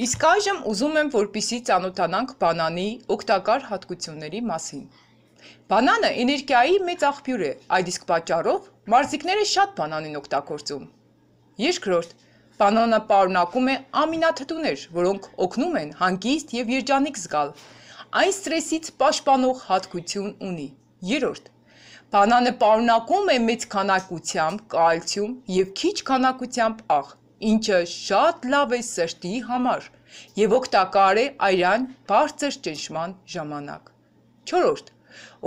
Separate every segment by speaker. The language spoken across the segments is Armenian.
Speaker 1: Իսկ այժմ ուզում եմ, որպիսի ծանոթանանք բանանի օգտակար հատկությունների մասին։ Բանանը էներգիայի մեծ աղբյուր է, այդ իսկ պատճառով մարզիկները շատ բանան են օգտագործում։ Երկրորդ, բանանը պարունակում է ամինաթթուներ, որոնք օգնում են հանգիստ եւ երջանիկ զգալ։ Այն ստրեսից պաշտպանող հատկություն ունի։ Երրորդ, բանանը պարունակում է մեծ քանակությամբ կալցիում եւ քիչ քանակությամբ աղ, ինչը շատ լավ է սրտի համար և օգտակար է այրան բարձր ճնշման ժամանակ։ Չորորդ,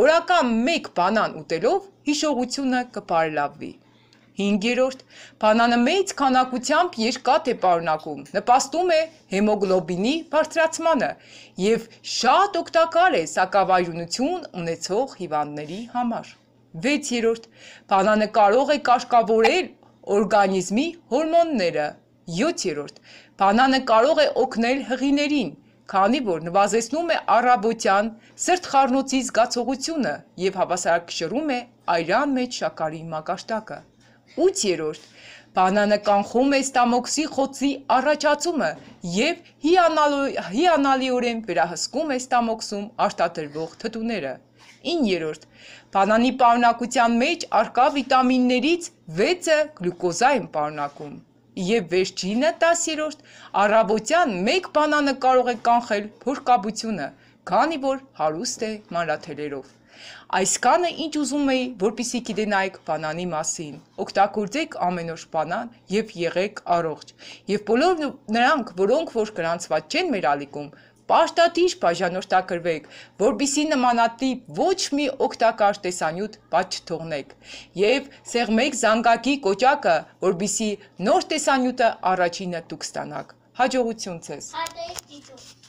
Speaker 1: օրական մեկ բանան ուտելով հիշողությունը կպարելավվի։ Հինգերորդ, բանանը մեծ քանակությամբ երկաթ է պարունակում, նպաստում է հեմոգլոբինի բարձրացմանը և շատ օգտակար է սակավայրունություն ունեցող հիվանդների համար։ Վեցերորդ, բանանը կարող է կարգավորել օրգանիզմի հորմոնները։ 7. Բանանը կարող է օգնել հղիներին, քանի որ նվազեցնում է առավոտյան սրտխառնոցի զգացողությունը և հավասարակշռում է այրան մեջ շաքարի մակարդակը։ 8. Բանանը կանխում է ստամոքսի խոցի առաջացումը և հիանալիորեն վերահսկում է ստամոքսում արտադրվող թթուները։ 9. Բանանի պարունակության մեջ առկա վիտամիններից 6-ը գլյուկոզա են պարունակում։ Եվ վերջինը 10. Առավոտյան մեկ բանանը կարող է կանխել փորկապությունը, քանի որ հարուստ է մանրաթելերով։ Այսքանը ինչ ուզում էի, որպիսի գիտենայիք բանանի մասին։ Օգտագործեք ամեն օր բանան եւ եղեք առողջ։ Եվ բոլոր նրանք, որոնք որ գրանցված չեն մեր ալիքում, պաշտատիր բաժանորդակրվեք, որբիսի նմանատիպ ոչ մի օգտակար տեսանյութ բաց չթողնեք եւ սեղմեք զանգակի կոճակը, որբիսի նոր տեսանյութը առաջինը դուք ստանաք։ Հաջողություն ձեզ։
Speaker 2: Հատեի դիտում։